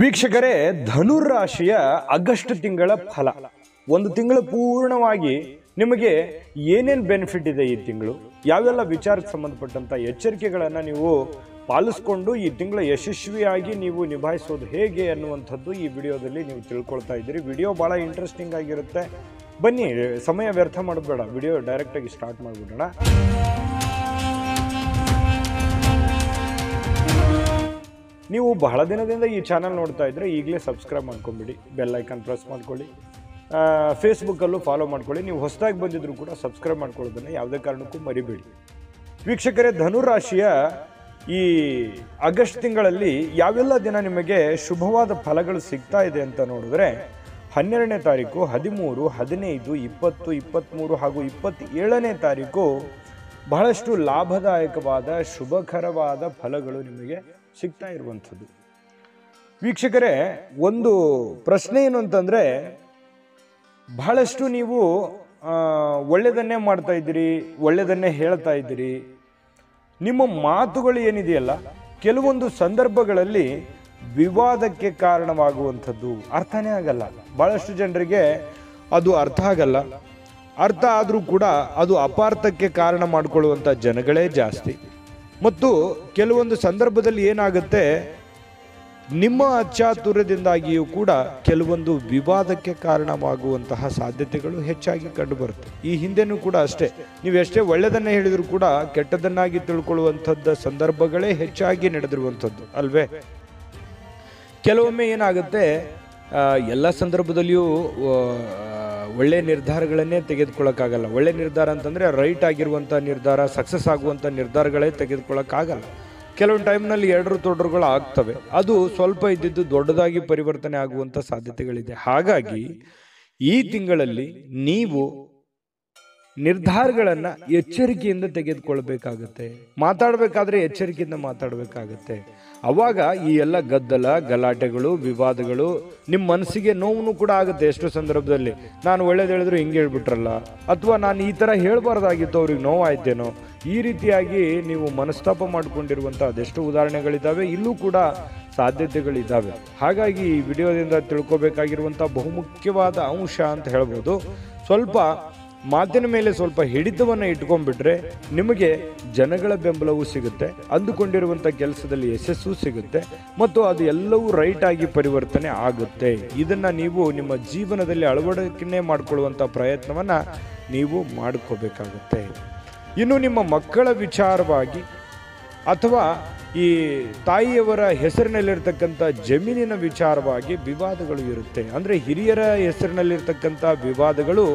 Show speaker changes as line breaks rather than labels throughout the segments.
ವೀಕ್ಷಕರೇ ಧನುರಾಶಿಯ ಆಗಸ್ಟ್ ತಿಂಗಳ ಫಲ. ಒಂದು ತಿಂಗಳು ಪೂರ್ಣವಾಗಿ ನಿಮಗೆ ಏನೇನು ಬೆನಿಫಿಟ್ ಇದೆ ಈ ತಿಂಗಳು? ಯಾವೆಲ್ಲ ವಿಚಾರಕ್ಕೆ ಸಂಬಂಧಪಟ್ಟಂಥ ಎಚ್ಚರಿಕೆಗಳನ್ನು ನೀವು ಪಾಲಿಸ್ಕೊಂಡು ಈ ತಿಂಗಳ ಯಶಸ್ವಿಯಾಗಿ ನೀವು ನಿಭಾಯಿಸೋದು ಹೇಗೆ ಅನ್ನುವಂಥದ್ದು ಈ ವಿಡಿಯೋದಲ್ಲಿ ನೀವು ತಿಳ್ಕೊಳ್ತಾ ಇದ್ದೀರಿ. ವಿಡಿಯೋ ಭಾಳ ಇಂಟ್ರೆಸ್ಟಿಂಗ್ ಆಗಿರುತ್ತೆ. ಬನ್ನಿ, ಸಮಯ ವ್ಯರ್ಥ ಮಾಡಬೇಡ ವಿಡಿಯೋ ಡೈರೆಕ್ಟಾಗಿ ಸ್ಟಾರ್ಟ್ ಮಾಡಿಬಿಡೋಣ. ನೀವು ಬಹಳ ದಿನದಿಂದ ಈ ಚಾನಲ್ ನೋಡ್ತಾ ಇದ್ದರೆ ಈಗಲೇ ಸಬ್ಸ್ಕ್ರೈಬ್ ಮಾಡ್ಕೊಂಬಿಡಿ ಬೆಲ್ ಐಕಾನ್ ಪ್ರೆಸ್ ಮಾಡ್ಕೊಳ್ಳಿ. ಫೇಸ್ಬುಕ್ಕಲ್ಲೂ ಫಾಲೋ ಮಾಡ್ಕೊಳ್ಳಿ. ನೀವು ಹೊಸದಾಗಿ ಬಂದಿದ್ದರೂ ಕೂಡ ಸಬ್ಸ್ಕ್ರೈಬ್ ಮಾಡ್ಕೊಳ್ಳೋದನ್ನು ಯಾವುದೇ ಕಾರಣಕ್ಕೂ ಮರಿಬೇಡಿ. ವೀಕ್ಷಕರೇ, ಧನುರಾಶಿಯ ಈ ಆಗಸ್ಟ್ ತಿಂಗಳಲ್ಲಿ ಯಾವೆಲ್ಲ ದಿನ ನಿಮಗೆ ಶುಭವಾದ ಫಲಗಳು ಸಿಗ್ತಾ ಇದೆ ಅಂತ ನೋಡಿದ್ರೆ, ಹನ್ನೆರಡನೇ ತಾರೀಕು, ಹದಿಮೂರು, ಹದಿನೈದು, ಇಪ್ಪತ್ತು ಇಪ್ಪತ್ತ್ಮೂರು ಹಾಗೂ ಇಪ್ಪತ್ತೇಳನೇ ತಾರೀಕು ಬಹಳಷ್ಟು ಲಾಭದಾಯಕವಾದ, ಶುಭಕರವಾದ ಫಲಗಳು ನಿಮಗೆ ಸಿಗ್ತಾ ಇರುವಂಥದ್ದು. ವೀಕ್ಷಕರೇ, ಒಂದು ಪ್ರಶ್ನೆ ಏನು ಅಂತಂದರೆ, ಬಹಳಷ್ಟು ನೀವು ಒಳ್ಳೆಯದನ್ನೇ ಮಾಡ್ತಾ ಇದ್ದೀರಿ, ಒಳ್ಳೆಯದನ್ನೇ ಹೇಳ್ತಾ ಇದ್ದೀರಿ. ನಿಮ್ಮ ಮಾತುಗಳು ಏನಿದೆಯಲ್ಲ, ಕೆಲವೊಂದು ಸಂದರ್ಭಗಳಲ್ಲಿ ವಿವಾದಕ್ಕೆ ಕಾರಣವಾಗುವಂಥದ್ದು. ಅರ್ಥನೇ ಆಗಲ್ಲ. ಬಹಳಷ್ಟು ಜನರಿಗೆ ಅದು ಅರ್ಥ ಆಗಲ್ಲ. ಅರ್ಥ ಆದರೂ ಕೂಡ ಅದು ಅಪಾರ್ಥಕ್ಕೆ ಕಾರಣ ಮಾಡಿಕೊಳ್ಳುವಂಥ ಜನಗಳೇ ಜಾಸ್ತಿ. ಮತ್ತು ಕೆಲವೊಂದು ಸಂದರ್ಭದಲ್ಲಿ ಏನಾಗುತ್ತೆ, ನಿಮ್ಮ ಅಚ್ಚಾತುರ್ಯದಿಂದಾಗಿಯೂ ಕೂಡ ಕೆಲವೊಂದು ವಿವಾದಕ್ಕೆ ಕಾರಣವಾಗುವಂತಹ ಸಾಧ್ಯತೆಗಳು ಹೆಚ್ಚಾಗಿ ಕಂಡುಬರುತ್ತೆ. ಈ ಹಿಂದೆನೂ ಕೂಡ ಅಷ್ಟೇ. ನೀವು ಎಷ್ಟೇ ಒಳ್ಳೆಯದನ್ನೇ ಹೇಳಿದರೂ ಕೂಡ ಕೆಟ್ಟದನ್ನಾಗಿ ತಿಳ್ಕೊಳ್ಳುವಂಥದ್ದ ಸಂದರ್ಭಗಳೇ ಹೆಚ್ಚಾಗಿ ನಡೆದಿರುವಂಥದ್ದು, ಅಲ್ವೇ? ಕೆಲವೊಮ್ಮೆ ಏನಾಗುತ್ತೆ ಎಲ್ಲ ಸಂದರ್ಭದಲ್ಲಿಯೂ ಒಳ್ಳೆ ನಿರ್ಧಾರಗಳನ್ನೇ ತೆಗೆದುಕೊಳ್ಳೋಕ್ಕಾಗಲ್ಲ. ಒಳ್ಳೆ ನಿರ್ಧಾರ ಅಂತಂದರೆ ರೈಟ್ ಆಗಿರುವಂಥ ನಿರ್ಧಾರ ಸಕ್ಸಸ್ ಆಗುವಂಥ ನಿರ್ಧಾರಗಳೇ ತೆಗೆದುಕೊಳ್ಳೋಕ್ಕಾಗಲ್ಲ. ಕೆಲವೊಂದು ಟೈಮ್ನಲ್ಲಿ ಎರಡರು ತೊಡರುಗಳು ಆಗ್ತವೆ. ಅದು ಸ್ವಲ್ಪ ಇದ್ದಿದ್ದು ದೊಡ್ಡದಾಗಿ ಪರಿವರ್ತನೆ ಆಗುವಂಥ ಸಾಧ್ಯತೆಗಳಿದೆ. ಹಾಗಾಗಿ ಈ ತಿಂಗಳಲ್ಲಿ ನೀವು ನಿರ್ಧಾರಗಳನ್ನು ಎಚ್ಚರಿಕೆಯಿಂದ ತೆಗೆದುಕೊಳ್ಬೇಕಾಗತ್ತೆ. ಮಾತಾಡಬೇಕಾದ್ರೆ ಎಚ್ಚರಿಕೆಯಿಂದ ಮಾತಾಡಬೇಕಾಗತ್ತೆ. ಅವಾಗ ಈ ಎಲ್ಲ ಗದ್ದಲ, ಗಲಾಟೆಗಳು, ವಿವಾದಗಳು ನಿಮ್ಮ ಮನಸ್ಸಿಗೆ ನೋವು ಕೂಡ ಆಗುತ್ತೆ ಎಷ್ಟು ಸಂದರ್ಭದಲ್ಲಿ. ನಾನು ಒಳ್ಳೇದು ಹೇಳಿದ್ರು ಹಿಂಗೆ ಹೇಳ್ಬಿಟ್ರಲ್ಲ. ಅಥವಾ ನಾನು ಈ ಥರ ಹೇಳ್ಬಾರ್ದಾಗಿತ್ತು ಅವ್ರಿಗೆ ನೋವಾಯ್ತೇನೋ. ಈ ರೀತಿಯಾಗಿ ನೀವು ಮನಸ್ತಾಪ ಮಾಡಿಕೊಂಡಿರುವಂಥ ಅದೆಷ್ಟು ಉದಾಹರಣೆಗಳಿದ್ದಾವೆ. ಇಲ್ಲೂ ಕೂಡ ಸಾಧ್ಯತೆಗಳಿದ್ದಾವೆ. ಹಾಗಾಗಿ ಈ ವಿಡಿಯೋದಿಂದ ತಿಳ್ಕೊಬೇಕಾಗಿರುವಂಥ ಬಹುಮುಖ್ಯವಾದ ಅಂಶ ಅಂತ ಹೇಳ್ಬೋದು. ಸ್ವಲ್ಪ ಮಾತಿನ ಮೇಲೆ ಸ್ವಲ್ಪ ಹಿಡಿತವನ್ನು ಇಟ್ಕೊಂಡ್ಬಿಟ್ರೆ ನಿಮಗೆ ಜನಗಳ ಬೆಂಬಲವೂ ಸಿಗುತ್ತೆ ಅಂದುಕೊಂಡಿರುವಂಥ ಕೆಲಸದಲ್ಲಿ ಯಶಸ್ಸು ಸಿಗುತ್ತೆ ಮತ್ತು ಅದು ಎಲ್ಲವೂ ರೈಟ್ ಆಗಿ ಪರಿವರ್ತನೆ ಆಗುತ್ತೆ. ಇದನ್ನು ನೀವು ನಿಮ್ಮ ಜೀವನದಲ್ಲಿ ಅಳವಡಿಕೆ ಮಾಡಿಕೊಳ್ಳುವಂಥ ಪ್ರಯತ್ನವನ್ನು ನೀವು ಮಾಡ್ಕೋಬೇಕಾಗುತ್ತೆ. ಇನ್ನು ನಿಮ್ಮ ಮಕ್ಕಳ ವಿಚಾರವಾಗಿ ಅಥವಾ ಈ ತಾಯಿಯವರ ಹೆಸರಿನಲ್ಲಿರ್ತಕ್ಕಂಥ ಜಮೀನಿನ ವಿಚಾರವಾಗಿ ವಿವಾದಗಳು ಇರುತ್ತೆ. ಅಂದರೆ ಹಿರಿಯರ ಹೆಸರಿನಲ್ಲಿರ್ತಕ್ಕಂಥ ವಿವಾದಗಳು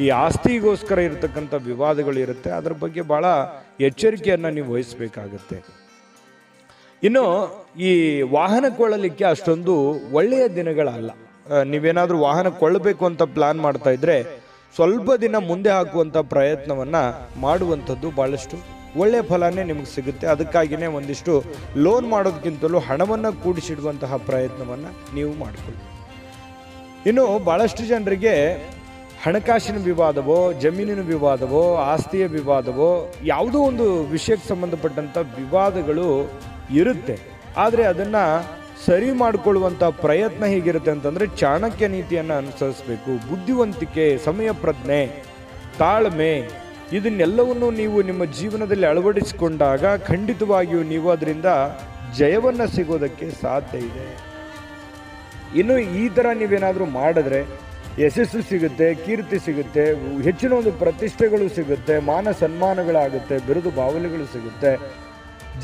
ಈ ಆಸ್ತಿಗೋಸ್ಕರ ಇರತಕ್ಕಂಥ ವಿವಾದಗಳು ಇರುತ್ತೆ. ಅದರ ಬಗ್ಗೆ ಭಾಳ ಎಚ್ಚರಿಕೆಯನ್ನು ನೀವು ವಹಿಸಬೇಕಾಗತ್ತೆ. ಇನ್ನು ಈ ವಾಹನ ಕೊಳ್ಳಲಿಕ್ಕೆ ಅಷ್ಟೊಂದು ಒಳ್ಳೆಯ ದಿನಗಳಲ್ಲ. ನೀವೇನಾದ್ರೂ ವಾಹನ ಕೊಳ್ಳಬೇಕು ಅಂತ ಪ್ಲಾನ್ ಮಾಡ್ತಾ ಇದ್ರೆ ಸ್ವಲ್ಪ ದಿನ ಮುಂದೆ ಹಾಕುವಂಥ ಪ್ರಯತ್ನವನ್ನು ಮಾಡುವಂಥದ್ದು ಭಾಳಷ್ಟು ಒಳ್ಳೆಯ ಫಲನೇ ನಿಮಗೆ ಸಿಗುತ್ತೆ. ಅದಕ್ಕಾಗಿಯೇ ಒಂದಿಷ್ಟು ಲೋನ್ ಮಾಡೋದಕ್ಕಿಂತಲೂ ಹಣವನ್ನು ಕೂಡಿಸಿಡುವಂತಹ ಪ್ರಯತ್ನವನ್ನು ನೀವು ಮಾಡಿಕೊಳ್ಳಿ. ಇನ್ನು ಭಾಳಷ್ಟು ಜನರಿಗೆ ಹಣಕಾಸಿನ ವಿವಾದವೋ, ಜಮೀನಿನ ವಿವಾದವೋ, ಆಸ್ತಿಯ ವಿವಾದವೋ, ಯಾವುದೋ ಒಂದು ವಿಷಯಕ್ಕೆ ಸಂಬಂಧಪಟ್ಟಂಥ ವಿವಾದಗಳು ಇರುತ್ತೆ. ಆದರೆ ಅದನ್ನು ಸರಿ ಮಾಡಿಕೊಳ್ಳುವಂಥ ಪ್ರಯತ್ನ ಹೇಗಿರುತ್ತೆ ಅಂತಂದರೆ ಚಾಣಕ್ಯ ನೀತಿಯನ್ನು ಅನುಸರಿಸಬೇಕು, ಬುದ್ಧಿವಂತಿಕೆ, ಸಮಯ ಪ್ರಜ್ಞೆ, ತಾಳ್ಮೆ, ಇದನ್ನೆಲ್ಲವನ್ನು ನೀವು ನಿಮ್ಮ ಜೀವನದಲ್ಲಿ ಅಳವಡಿಸಿಕೊಂಡಾಗ ಖಂಡಿತವಾಗಿಯೂ ನೀವು ಅದರಿಂದ ಜಯವನ್ನು ಸಿಗೋದಕ್ಕೆ ಸಾಧ್ಯ ಇದೆ. ಇನ್ನು ಈ ಥರ ನೀವೇನಾದರೂ ಮಾಡಿದ್ರೆ ಯಶಸ್ಸು ಸಿಗುತ್ತೆ, ಕೀರ್ತಿ ಸಿಗುತ್ತೆ, ಹೆಚ್ಚಿನ ಒಂದು ಪ್ರತಿಷ್ಠೆಗಳು ಸಿಗುತ್ತೆ, ಮಾನ ಸನ್ಮಾನಗಳಾಗುತ್ತೆ, ಬಿರುದು ಬಾವಲಿಗಳು ಸಿಗುತ್ತೆ.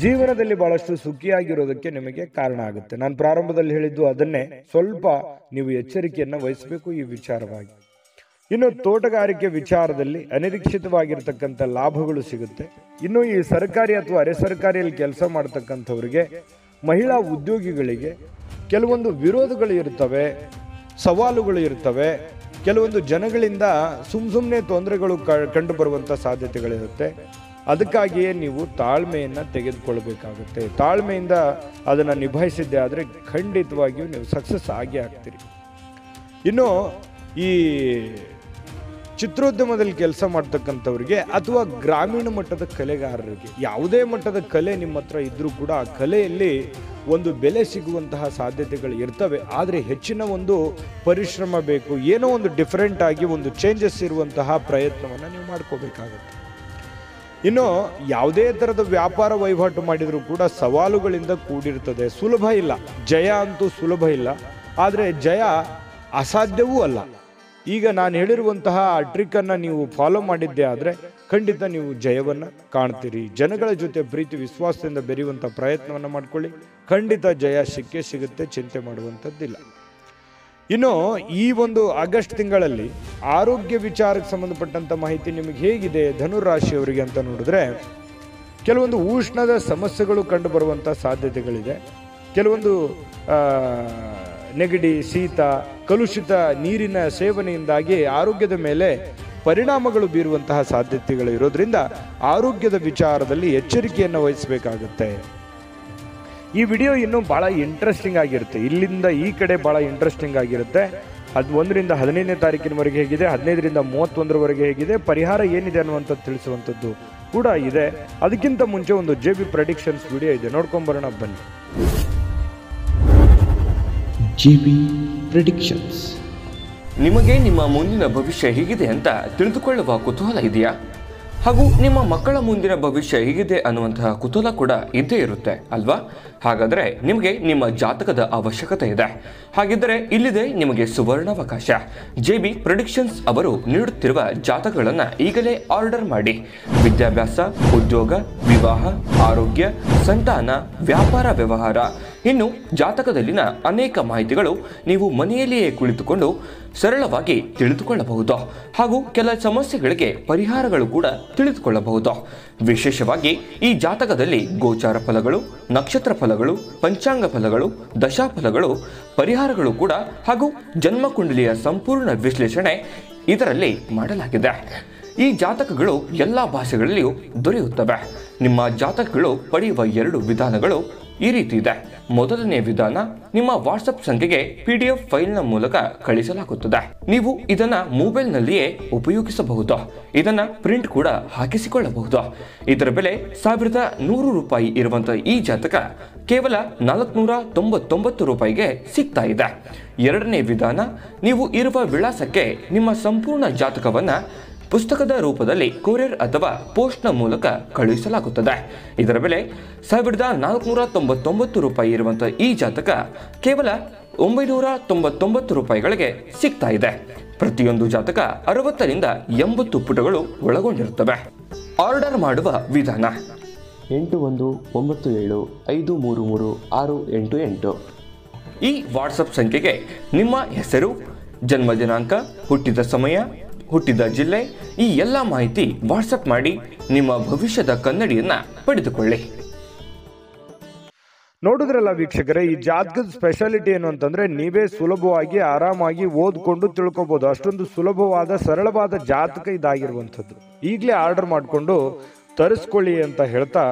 ಜೀವನದಲ್ಲಿ ಬಹಳಷ್ಟು ಸುಖಿಯಾಗಿರೋದಕ್ಕೆ ನಿಮಗೆ ಕಾರಣ ಆಗುತ್ತೆ. ನಾನು ಪ್ರಾರಂಭದಲ್ಲಿ ಹೇಳಿದ್ದು ಅದನ್ನೇ. ಸ್ವಲ್ಪ ನೀವು ಎಚ್ಚರಿಕೆಯನ್ನು ವಹಿಸಬೇಕು ಈ ವಿಚಾರವಾಗಿ. ಇನ್ನು ತೋಟಗಾರಿಕೆ ವಿಚಾರದಲ್ಲಿ ಅನಿರೀಕ್ಷಿತವಾಗಿರ್ತಕ್ಕಂಥ ಲಾಭಗಳು ಸಿಗುತ್ತೆ. ಇನ್ನು ಈ ಸರ್ಕಾರಿ ಅಥವಾ ಅರೆ ಸರ್ಕಾರಿಯಲ್ಲಿ ಕೆಲಸ ಮಾಡ್ತಕ್ಕಂಥವ್ರಿಗೆ, ಮಹಿಳಾ ಉದ್ಯೋಗಿಗಳಿಗೆ ಕೆಲವೊಂದು ವಿರೋಧಗಳು ಇರ್ತವೆ. ಸವಾಲುಗಳು ಇರ್ತವೆ. ಕೆಲವೊಂದು ಜನಗಳಿಂದ ಸುಮ್ ಸುಮ್ಮನೆ ತೊಂದರೆಗಳು ಕಂಡು ಬರುವಂಥ ಸಾಧ್ಯತೆಗಳಿರುತ್ತೆ. ಅದಕ್ಕಾಗಿಯೇ ನೀವು ತಾಳ್ಮೆಯನ್ನು ತೆಗೆದುಕೊಳ್ಬೇಕಾಗುತ್ತೆ. ತಾಳ್ಮೆಯಿಂದ ಅದನ್ನು ನಿಭಾಯಿಸಿದ್ದೆ ಆದರೆ ಖಂಡಿತವಾಗಿಯೂ ನೀವು ಸಕ್ಸಸ್ ಆಗಿ ಆಗ್ತೀರಿ. ಇನ್ನು ಈ ಚಿತ್ರೋದ್ಯಮದಲ್ಲಿ ಕೆಲಸ ಮಾಡ್ತಕ್ಕಂಥವ್ರಿಗೆ ಅಥವಾ ಗ್ರಾಮೀಣ ಮಟ್ಟದ ಕಲೆಗಾರರಿಗೆ, ಯಾವುದೇ ಮಟ್ಟದ ಕಲೆ ನಿಮ್ಮ ಹತ್ರ ಇದ್ದರೂ ಕೂಡ ಆ ಕಲೆಯಲ್ಲಿ ಒಂದು ಬೆಲೆ ಸಿಗುವಂತಹ ಸಾಧ್ಯತೆಗಳು ಇರ್ತವೆ. ಆದರೆ ಹೆಚ್ಚಿನ ಒಂದು ಪರಿಶ್ರಮ ಬೇಕು, ಏನೋ ಒಂದು ಡಿಫ್ರೆಂಟ್ ಆಗಿ ಒಂದು ಚೇಂಜಸ್ ಇರುವಂತಹ ಪ್ರಯತ್ನವನ್ನು ನೀವು ಮಾಡ್ಕೋಬೇಕಾಗತ್ತೆ. ಇನ್ನು ಯಾವುದೇ ಥರದ ವ್ಯಾಪಾರ ವಹಿವಾಟು ಮಾಡಿದರೂ ಕೂಡ ಸವಾಲುಗಳಿಂದ ಕೂಡಿರ್ತದೆ. ಸುಲಭ ಇಲ್ಲ. ಜಯ ಅಂತೂ ಸುಲಭ ಇಲ್ಲ. ಆದರೆ ಜಯ ಅಸಾಧ್ಯವೂ ಅಲ್ಲ. ಈಗ ನಾನು ಹೇಳಿರುವಂತಹ ಆ ಟ್ರಿಕ್ಕನ್ನು ನೀವು ಫಾಲೋ ಮಾಡಿದ್ದೇ ಆದರೆ ಖಂಡಿತ ನೀವು ಜಯವನ್ನು ಕಾಣ್ತೀರಿ. ಜನಗಳ ಜೊತೆ ಪ್ರೀತಿ, ವಿಶ್ವಾಸದಿಂದ ಬೆರೆಯುವಂಥ ಪ್ರಯತ್ನವನ್ನು ಮಾಡ್ಕೊಳ್ಳಿ. ಖಂಡಿತ ಜಯ ಸಿಕ್ಕೇ ಸಿಗುತ್ತೆ, ಚಿಂತೆ ಮಾಡುವಂಥದ್ದಿಲ್ಲ. ಇನ್ನು ಈ ಒಂದು ಆಗಸ್ಟ್ ತಿಂಗಳಲ್ಲಿ ಆರೋಗ್ಯ ವಿಚಾರಕ್ಕೆ ಸಂಬಂಧಪಟ್ಟಂಥ ಮಾಹಿತಿ ನಿಮಗೆ ಹೇಗಿದೆ? ಧನುರಾಶಿಯವರಿಗೆ ಅಂತ ನೋಡಿದ್ರೆ, ಕೆಲವೊಂದು ಉಷ್ಣದ ಸಮಸ್ಯೆಗಳು ಕಂಡು ಬರುವಂಥ ಸಾಧ್ಯತೆಗಳಿದೆ. ಕೆಲವೊಂದು ನೆಗಡಿ, ಶೀತ, ಕಲುಷಿತ ನೀರಿನ ಸೇವನೆಯಿಂದಾಗಿ ಆರೋಗ್ಯದ ಮೇಲೆ ಪರಿಣಾಮಗಳು ಬೀರುವಂತಹ ಸಾಧ್ಯತೆಗಳು ಇರೋದ್ರಿಂದ ಆರೋಗ್ಯದ ವಿಚಾರದಲ್ಲಿ ಎಚ್ಚರಿಕೆಯನ್ನು ವಹಿಸಬೇಕಾಗುತ್ತೆ. ಈ ವಿಡಿಯೋ ಇನ್ನೂ ಭಾಳ ಇಂಟ್ರೆಸ್ಟಿಂಗ್ ಆಗಿರುತ್ತೆ. ಇಲ್ಲಿಂದ ಈ ಕಡೆ ಭಾಳ ಇಂಟ್ರೆಸ್ಟಿಂಗ್ ಆಗಿರುತ್ತೆ. ಅದು ಒಂದರಿಂದ ಹದಿನೈದನೇ ತಾರೀಕಿನವರೆಗೆ ಹೇಗಿದೆ, ಹದಿನೈದರಿಂದ ಮೂವತ್ತೊಂದರವರೆಗೆ ಹೇಗಿದೆ, ಪರಿಹಾರ ಏನಿದೆ ಅನ್ನುವಂಥದ್ದು ತಿಳಿಸುವಂಥದ್ದು ಕೂಡ ಇದೆ. ಅದಕ್ಕಿಂತ ಮುಂಚೆ ಒಂದು ಜೆ ಬಿ ಪ್ರಡಿಕ್ಷನ್ಸ್ ವಿಡಿಯೋ ಇದೆ. ನೋಡ್ಕೊಂಬರೋಣ, ಬನ್ನಿ.
GB predictions.
ನಿಮಗೆ ನಿಮ್ಮ ಮುಂದಿನ ಭವಿಷ್ಯ ಹೇಗಿದೆ ಅಂತ ತಿಳಿದುಕೊಳ್ಳುವ ಕುತೂಹಲ ಇದೆಯಾ? ಹಾಗೂ ನಿಮ್ಮ ಮಕ್ಕಳ ಮುಂದಿನ ಭವಿಷ್ಯ ಹೇಗಿದೆ ಅನ್ನುವಂತಹ ಕುತೂಹಲ ಕೂಡ ಇದ್ದೇ ಇರುತ್ತೆ, ಅಲ್ವಾ? ಹಾಗಾದರೆ ನಿಮಗೆ ನಿಮ್ಮ ಜಾತಕದ ಅವಶ್ಯಕತೆ ಇದೆ. ಹಾಗಿದ್ದರೆ ಇಲ್ಲಿದೆ ನಿಮಗೆ ಸುವರ್ಣಾವಕಾಶ. ಜೆ ಬಿ ಪ್ರೊಡಿಕ್ಷನ್ಸ್ ಅವರು ನೀಡುತ್ತಿರುವ ಜಾತಕಗಳನ್ನು ಈಗಲೇ ಆರ್ಡರ್ ಮಾಡಿ. ವಿದ್ಯಾಭ್ಯಾಸ, ಉದ್ಯೋಗ, ವಿವಾಹ, ಆರೋಗ್ಯ, ಸಂತಾನ, ವ್ಯಾಪಾರ, ವ್ಯವಹಾರ. ಇನ್ನು ಜಾತಕದಲ್ಲಿನ ಅನೇಕ ಮಾಹಿತಿಗಳು ನೀವು ಮನೆಯಲ್ಲಿಯೇ ಕುಳಿತುಕೊಂಡು ಸರಳವಾಗಿ ತಿಳಿದುಕೊಳ್ಳಬಹುದು ಹಾಗೂ ಕೆಲ ಸಮಸ್ಯೆಗಳಿಗೆ ಪರಿಹಾರಗಳು ಕೂಡ ತಿಳಿದುಕೊಳ್ಳಬಹುದು. ವಿಶೇಷವಾಗಿ ಈ ಜಾತಕದಲ್ಲಿ ಗೋಚಾರ ಫಲಗಳು, ನಕ್ಷತ್ರ ಫಲಗಳು, ಪಂಚಾಂಗ ಫಲಗಳು ದಶಾಫಲಗಳು ಪರಿಹಾರಗಳು ಕೂಡ ಹಾಗೂ ಜನ್ಮಕುಂಡಲಿಯ ಸಂಪೂರ್ಣ ವಿಶ್ಲೇಷಣೆ ಇದರಲ್ಲಿ ಮಾಡಲಾಗಿದೆ. ಈ ಜಾತಕಗಳು ಎಲ್ಲ ಭಾಷೆಗಳಲ್ಲಿಯೂ ದೊರೆಯುತ್ತವೆ. ನಿಮ್ಮ ಜಾತಕಗಳು ಪಡೆಯುವ ಎರಡು ವಿಧಾನಗಳು ಈ ರೀತಿ ಇದೆ. ಮೊದಲನೇ ವಿಧಾನ ನಿಮ್ಮ ವಾಟ್ಸಪ್ ಸಂಖ್ಯೆಗೆ ಪಿ ಡಿ ಎಫ್ ಫೈಲ್ನ ಮೂಲಕ ಕಳಿಸಲಾಗುತ್ತದೆ. ನೀವು ಇದನ್ನ ಮೊಬೈಲ್ನಲ್ಲಿಯೇ ಉಪಯೋಗಿಸಬಹುದು. ಇದನ್ನ ಪ್ರಿಂಟ್ ಕೂಡ ಹಾಕಿಸಿಕೊಳ್ಳಬಹುದು. ಇದರ ಬೆಲೆ ಸಾವಿರದ ನೂರು ರೂಪಾಯಿ ಇರುವಂತಹ ಈ ಜಾತಕ ಕೇವಲ ನಾಲ್ಕುನೂರ ತೊಂಬತ್ತೊಂಬತ್ತು ರೂಪಾಯಿಗೆ ಸಿಗ್ತಾ ಇದೆ. ಎರಡನೇ ವಿಧಾನ, ನೀವು ಇರುವ ವಿಳಾಸಕ್ಕೆ ನಿಮ್ಮ ಸಂಪೂರ್ಣ ಜಾತಕವನ್ನ ಪುಸ್ತಕದ ರೂಪದಲ್ಲಿ ಕೊರಿಯರ್ ಅಥವಾ ಪೋಸ್ಟ್ನ ಮೂಲಕ ಕಳುಹಿಸಲಾಗುತ್ತದೆ. ಇದರ ಬೆಲೆ ಸಾವಿರದ ನಾಲ್ಕುನೂರ ತೊಂಬತ್ತೊಂಬತ್ತು ರೂಪಾಯಿ ಇರುವಂತಹ ಈ ಜಾತಕ ಕೇವಲ ಒಂಬೈನೂರ ತೊಂಬತ್ತೊಂಬತ್ತು ರೂಪಾಯಿಗಳಿಗೆ ಸಿಗ್ತಾ ಇದೆ. ಪ್ರತಿಯೊಂದು ಜಾತಕ ಅರವತ್ತರಿಂದ ಎಂಬತ್ತು ಪುಟಗಳು ಒಳಗೊಂಡಿರುತ್ತವೆ. ಆರ್ಡರ್ ಮಾಡುವ ವಿಧಾನ
ಎಂಟು ಒಂದು ಒಂಬತ್ತು ಏಳು ಐದು ಮೂರು ಮೂರು ಆರು ಎಂಟು ಎಂಟು.
ಈ ವಾಟ್ಸಪ್ ಸಂಖ್ಯೆಗೆ ನಿಮ್ಮ ಹೆಸರು, ಜನ್ಮ ದಿನಾಂಕ, ಹುಟ್ಟಿದ ಸಮಯ ಹುಟ್ಟಿದ ಜಿಲ್ಲೆ, ಈ ಎಲ್ಲ ಮಾಹಿತಿ ವಾಟ್ಸಪ್ ಮಾಡಿ ನಿಮ್ಮ ಭವಿಷ್ಯದ ಕನ್ನಡಿಯನ್ನ ಪಡೆದುಕೊಳ್ಳಿ.
ನೋಡಿದ್ರಲ್ಲ ವೀಕ್ಷಕರೇ, ಈ ಜಾತಕದ ಸ್ಪೆಷಾಲಿಟಿ ಏನು ಅಂತಂದ್ರೆ ನೀವೇ ಸುಲಭವಾಗಿ ಆರಾಮಾಗಿ ಓದ್ಕೊಂಡು ತಿಳ್ಕೊಬಹುದು ಅಷ್ಟೊಂದು ಸುಲಭವಾದ, ಸರಳವಾದ ಜಾತಕ ಇದಾಗಿರುವಂಥದ್ದು. ಈಗಲೇ ಆರ್ಡರ್ ಮಾಡಿಕೊಂಡು ತರಿಸ್ಕೊಳ್ಳಿ ಅಂತ ಹೇಳ್ತಾ,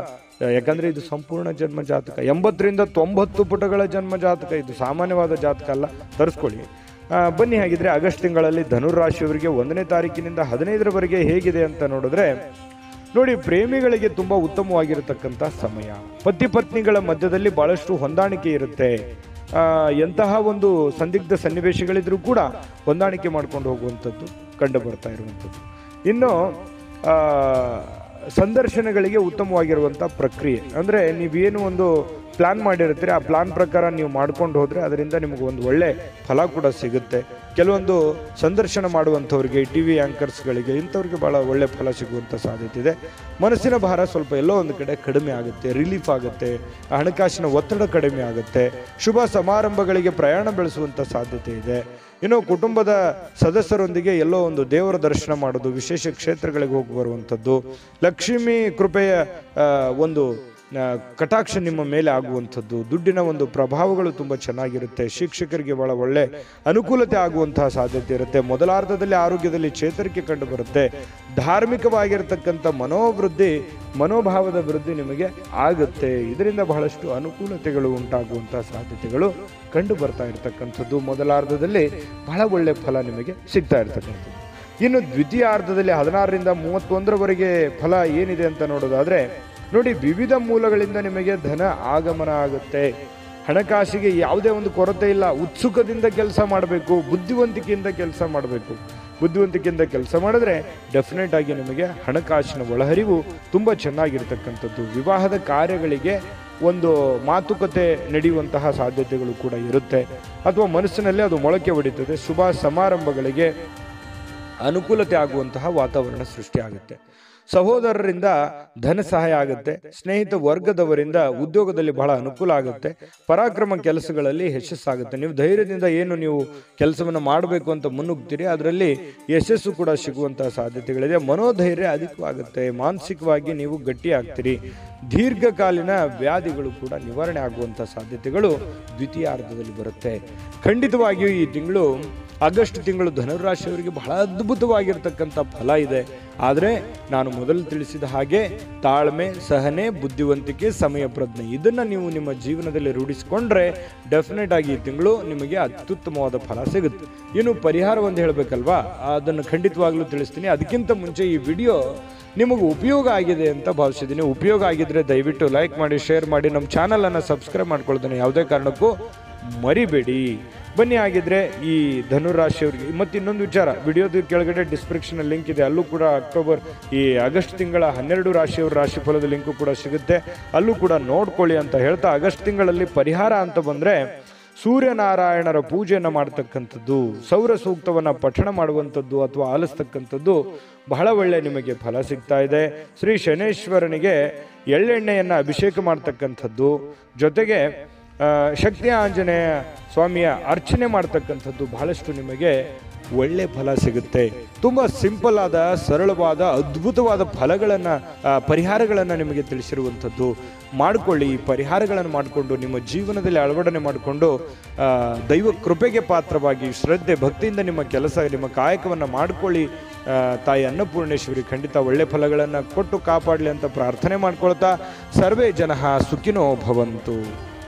ಯಾಕಂದ್ರೆ ಇದು ಸಂಪೂರ್ಣ ಜನ್ಮ ಜಾತಕ. ಎಂಬತ್ತರಿಂದ ತೊಂಬತ್ತು ಪುಟಗಳ ಜನ್ಮ ಜಾತಕ ಇದು, ಸಾಮಾನ್ಯವಾದ ಜಾತಕ ಅಲ್ಲ. ತರಿಸ್ಕೊಳ್ಳಿ. ಬನ್ನಿ ಹಾಗಿದ್ರೆ ಆಗಸ್ಟ್ ತಿಂಗಳಲ್ಲಿ ಧನುರಾಶಿಯವರಿಗೆ ಒಂದನೇ ತಾರೀಕಿನಿಂದ ಹದಿನೈದರವರೆಗೆ ಹೇಗಿದೆ ಅಂತ ನೋಡಿದ್ರೆ, ನೋಡಿ ಪ್ರೇಮಿಗಳಿಗೆ ತುಂಬ ಉತ್ತಮವಾಗಿರತಕ್ಕಂಥ ಸಮಯ. ಪತಿ ಪತ್ನಿಗಳ ಮಧ್ಯದಲ್ಲಿ ಬಹಳಷ್ಟು ಹೊಂದಾಣಿಕೆ ಇರುತ್ತೆ. ಎಂತಹ ಒಂದು ಸಂದಿಗ್ಧ ಸನ್ನಿವೇಶಗಳಿದ್ರೂ ಕೂಡ ಹೊಂದಾಣಿಕೆ ಮಾಡ್ಕೊಂಡು ಹೋಗುವಂಥದ್ದು ಕಂಡು ಬರ್ತಾ ಇರುವಂಥದ್ದು. ಇನ್ನು ಸಂದರ್ಶನಗಳಿಗೆ ಉತ್ತಮವಾಗಿರುವಂಥ ಪ್ರಕ್ರಿಯೆ. ಅಂದರೆ ನೀವೇನು ಒಂದು ಪ್ಲಾನ್ ಮಾಡಿರ್ತೀರಿ, ಆ ಪ್ಲಾನ್ ಪ್ರಕಾರ ನೀವು ಮಾಡ್ಕೊಂಡು ಹೋದರೆ ಅದರಿಂದ ನಿಮಗೆ ಒಂದು ಒಳ್ಳೆ ಫಲ ಕೂಡ ಸಿಗುತ್ತೆ. ಕೆಲವೊಂದು ಸಂದರ್ಶನ ಮಾಡುವಂಥವ್ರಿಗೆ ಟಿ ವಿ ಆ್ಯಂಕರ್ಸ್ಗಳಿಗೆ ಇಂಥವ್ರಿಗೆ ಭಾಳ ಒಳ್ಳೆ ಫಲ ಸಿಗುವಂಥ ಸಾಧ್ಯತೆ ಇದೆ. ಮನಸ್ಸಿನ ಭಾರ ಸ್ವಲ್ಪ ಎಲ್ಲೋ ಒಂದು ಕಡೆ ಕಡಿಮೆ ಆಗುತ್ತೆ ರಿಲೀಫ್ ಆಗುತ್ತೆ, ಹಣಕಾಸಿನ ಒತ್ತಡ ಕಡಿಮೆ ಆಗುತ್ತೆ, ಶುಭ ಸಮಾರಂಭಗಳಿಗೆ ಪ್ರಯಾಣ ಬೆಳೆಸುವಂಥ ಸಾಧ್ಯತೆ ಇದೆ. ಇನ್ನು ಕುಟುಂಬದ ಸದಸ್ಯರೊಂದಿಗೆ ಎಲ್ಲೋ ಒಂದು ದೇವರ ದರ್ಶನ ಮಾಡೋದು, ವಿಶೇಷ ಕ್ಷೇತ್ರಗಳಿಗೆ ಹೋಗಿ ಬರುವಂಥದ್ದು, ಲಕ್ಷ್ಮೀ ಕೃಪೆಯ ಒಂದು ಕಟಾಕ್ಷ ನಿಮ್ಮ ಮೇಲೆ ಆಗುವಂಥದ್ದು. ದುಡ್ಡಿನ ಒಂದು ಪ್ರಭಾವಗಳು ತುಂಬ ಚೆನ್ನಾಗಿರುತ್ತೆ. ಶಿಕ್ಷಕರಿಗೆ ಭಾಳ ಒಳ್ಳೆ ಅನುಕೂಲತೆ ಆಗುವಂತಹ ಸಾಧ್ಯತೆ ಇರುತ್ತೆ. ಮೊದಲಾರ್ಧದಲ್ಲಿ ಆರೋಗ್ಯದಲ್ಲಿ ಚೇತರಿಕೆ ಕಂಡು ಬರುತ್ತೆ ಧಾರ್ಮಿಕವಾಗಿರತಕ್ಕಂಥ ಮನೋವೃದ್ಧಿ, ಮನೋಭಾವದ ವೃದ್ಧಿ ನಿಮಗೆ ಆಗುತ್ತೆ. ಇದರಿಂದ ಬಹಳಷ್ಟು ಅನುಕೂಲತೆಗಳು ಉಂಟಾಗುವಂತಹ ಸಾಧ್ಯತೆಗಳು ಕಂಡು ಬರ್ತಾ ಇರತಕ್ಕಂಥದ್ದು. ಮೊದಲಾರ್ಧದಲ್ಲಿ ಬಹಳ ಒಳ್ಳೆ ಫಲ ನಿಮಗೆ ಸಿಗ್ತಾ ಇರತಕ್ಕಂಥದ್ದು. ಇನ್ನು ದ್ವಿತೀಯಾರ್ಧದಲ್ಲಿ ಹದಿನಾರರಿಂದ ಮೂವತ್ತೊಂದರವರೆಗೆ ಫಲ ಏನಿದೆ ಅಂತ ನೋಡೋದಾದ್ರೆ ನೋಡಿ, ವಿವಿಧ ಮೂಲಗಳಿಂದ ನಿಮಗೆ ಧನ ಆಗಮನ ಆಗುತ್ತೆ. ಹಣಕಾಸಿಗೆ ಯಾವುದೇ ಒಂದು ಕೊರತೆ ಇಲ್ಲ. ಉತ್ಸುಕದಿಂದ ಕೆಲಸ ಮಾಡಬೇಕು, ಬುದ್ಧಿವಂತಿಕೆಯಿಂದ ಕೆಲಸ ಮಾಡಬೇಕು. ಬುದ್ಧಿವಂತಿಕೆಯಿಂದ ಕೆಲಸ ಮಾಡಿದ್ರೆ ಡೆಫಿನೆಟ್ ಆಗಿ ನಿಮಗೆ ಹಣಕಾಸಿನ ಒಳಹರಿವು ತುಂಬ ಚೆನ್ನಾಗಿರ್ತಕ್ಕಂಥದ್ದು. ವಿವಾಹದ ಕಾರ್ಯಗಳಿಗೆ ಒಂದು ಮಾತುಕತೆ ನಡೆಯುವಂತಹ ಸಾಧ್ಯತೆಗಳು ಕೂಡ ಇರುತ್ತೆ. ಅಥವಾ ಮನಸ್ಸಿನಲ್ಲಿ ಅದು ಮೊಳಕೆ ಹೊಡಿತದೆ. ಶುಭ ಸಮಾರಂಭಗಳಿಗೆ ಅನುಕೂಲತೆ ಆಗುವಂತಹ ವಾತಾವರಣ ಸೃಷ್ಟಿಯಾಗುತ್ತೆ. ಸಹೋದರರಿಂದ ಧನ ಸಹಾಯ ಆಗುತ್ತೆ. ಸ್ನೇಹಿತ ವರ್ಗದವರಿಂದ ಉದ್ಯೋಗದಲ್ಲಿ ಬಹಳ ಅನುಕೂಲ ಆಗುತ್ತೆ. ಪರಾಕ್ರಮ ಕೆಲಸಗಳಲ್ಲಿ ಯಶಸ್ಸಾಗುತ್ತೆ. ನೀವು ಧೈರ್ಯದಿಂದ ಏನು ನೀವು ಕೆಲಸವನ್ನು ಮಾಡಬೇಕು ಅಂತ ಮುನ್ನುಗ್ತೀರಿ ಅದರಲ್ಲಿ ಯಶಸ್ಸು ಕೂಡ ಸಿಗುವಂತಹ ಸಾಧ್ಯತೆಗಳಿದೆ. ಮನೋಧೈರ್ಯ ಅಧಿಕವಾಗುತ್ತೆ. ಮಾನಸಿಕವಾಗಿ ನೀವು ಗಟ್ಟಿ ಆಗ್ತೀರಿ ದೀರ್ಘಕಾಲೀನ ವ್ಯಾಧಿಗಳು ಕೂಡ ನಿವಾರಣೆ ಆಗುವಂಥ ಸಾಧ್ಯತೆಗಳು ದ್ವಿತೀಯಾರ್ಧದಲ್ಲಿ ಬರುತ್ತೆ. ಖಂಡಿತವಾಗಿಯೂ ಈ ತಿಂಗಳು ಆಗಸ್ಟ್ ತಿಂಗಳು ಧನುರಾಶಿಯವರಿಗೆ ಬಹಳ ಅದ್ಭುತವಾಗಿರ್ತಕ್ಕಂಥ ಫಲ ಇದೆ. ಆದರೆ ನಾನು ಮೊದಲು ತಿಳಿಸಿದ ಹಾಗೆ ತಾಳ್ಮೆ, ಸಹನೆ, ಬುದ್ಧಿವಂತಿಕೆ ಸಮಯ ಪ್ರಜ್ಞೆ ಇದನ್ನು ನೀವು ನಿಮ್ಮ ಜೀವನದಲ್ಲಿ ರೂಢಿಸಿಕೊಂಡ್ರೆ ಡೆಫಿನೆಟ್ ಆಗಿ ಈ ತಿಂಗಳು ನಿಮಗೆ ಅತ್ಯುತ್ತಮವಾದ ಫಲ ಸಿಗುತ್ತೆ. ಇನ್ನು ಪರಿಹಾರ ಒಂದು ಹೇಳಬೇಕಲ್ವಾ? ಅದನ್ನು ಖಂಡಿತವಾಗ್ಲೂ ತಿಳಿಸ್ತೀನಿ. ಅದಕ್ಕಿಂತ ಮುಂಚೆ ಈ ವಿಡಿಯೋ ನಿಮಗೆ ಉಪಯೋಗ ಆಗಿದೆ ಅಂತ ಭಾವಿಸಿದ್ದೀನಿ. ಉಪಯೋಗ ಆಗಿದ್ರೆ ದಯವಿಟ್ಟು ಲೈಕ್ ಮಾಡಿ ಶೇರ್ ಮಾಡಿ. ನಮ್ಮ ಚಾನಲನ್ನು ಸಬ್ಸ್ಕ್ರೈಬ್ ಮಾಡ್ಕೊಳ್ತೀನಿ ಯಾವುದೇ ಕಾರಣಕ್ಕೂ ಮರಿಬೇಡಿ. ಬನ್ನಿ ಆಗಿದ್ರೆ ಈ ಧನುರಾಶಿಯವ್ರಿಗೆ ಮತ್ತು ಇನ್ನೊಂದು ವಿಚಾರ. ವಿಡಿಯೋದ ಕೆಳಗಡೆ ಡಿಸ್ಕ್ರಿಪ್ಷನ್ ಲಿಂಕ್ ಇದೆ. ಅಲ್ಲೂ ಕೂಡ ಅಕ್ಟೋಬರ್ ಈ ಆಗಸ್ಟ್ ತಿಂಗಳ ಹನ್ನೆರಡು ರಾಶಿಯವರ ರಾಶಿಫಲದ ಲಿಂಕು ಕೂಡ ಸಿಗುತ್ತೆ. ಅಲ್ಲೂ ಕೂಡ ನೋಡ್ಕೊಳ್ಳಿ ಅಂತ ಹೇಳ್ತಾ ಆಗಸ್ಟ್ ತಿಂಗಳಲ್ಲಿ ಪರಿಹಾರ ಅಂತ ಬಂದರೆ ಸೂರ್ಯನಾರಾಯಣರ ಪೂಜೆಯನ್ನು ಮಾಡ್ತಕ್ಕಂಥದ್ದು, ಸೌರ ಸೂಕ್ತವನ್ನು ಪಠಣ ಮಾಡುವಂಥದ್ದು ಅಥವಾ ಆಲಿಸ್ತಕ್ಕಂಥದ್ದು ಬಹಳ ಒಳ್ಳೆ ನಿಮಗೆ ಫಲ ಸಿಗ್ತಾ ಇದೆ. ಶ್ರೀ ಶನೇಶ್ವರನಿಗೆ ಎಳ್ಳೆಣ್ಣೆಯನ್ನು ಅಭಿಷೇಕ ಮಾಡ್ತಕ್ಕಂಥದ್ದು. ಜೊತೆಗೆ ಶಕ್ತಿ ಆಂಜನೇಯ ಸ್ವಾಮಿಯ ಅರ್ಚನೆ ಮಾಡ್ತಕ್ಕಂಥದ್ದು ಬಹಳಷ್ಟು ನಿಮಗೆ ಒಳ್ಳೆ ಫಲ ಸಿಗುತ್ತೆ. ತುಂಬ ಸಿಂಪಲ್ ಆದ, ಸರಳವಾದ, ಅದ್ಭುತವಾದ ಫಲಗಳನ್ನು ಪರಿಹಾರಗಳನ್ನು ನಿಮಗೆ ತಿಳಿಸಿರುವಂಥದ್ದು. ಮಾಡಿಕೊಳ್ಳಿ, ಈ ಪರಿಹಾರಗಳನ್ನು ಮಾಡಿಕೊಂಡು, ನಿಮ್ಮ ಜೀವನದಲ್ಲಿ ಅಳವಡನೆ ಮಾಡಿಕೊಂಡು ದೈವ ಕೃಪೆಗೆ ಪಾತ್ರವಾಗಿ, ಶ್ರದ್ಧೆ, ಭಕ್ತಿಯಿಂದ ನಿಮ್ಮ ಕೆಲಸ, ನಿಮ್ಮ ಕಾಯಕವನ್ನು ಮಾಡಿಕೊಳ್ಳಿ. ತಾಯಿ ಅನ್ನಪೂರ್ಣೇಶ್ವರಿ ಖಂಡಿತ ಒಳ್ಳೆ ಫಲಗಳನ್ನು ಕೊಟ್ಟು ಕಾಪಾಡಲಿ ಅಂತ ಪ್ರಾರ್ಥನೆ ಮಾಡ್ಕೊಳ್ತಾ, ಸರ್ವೇ ಜನ ಸುಖಿನೋ ಭವಂತು.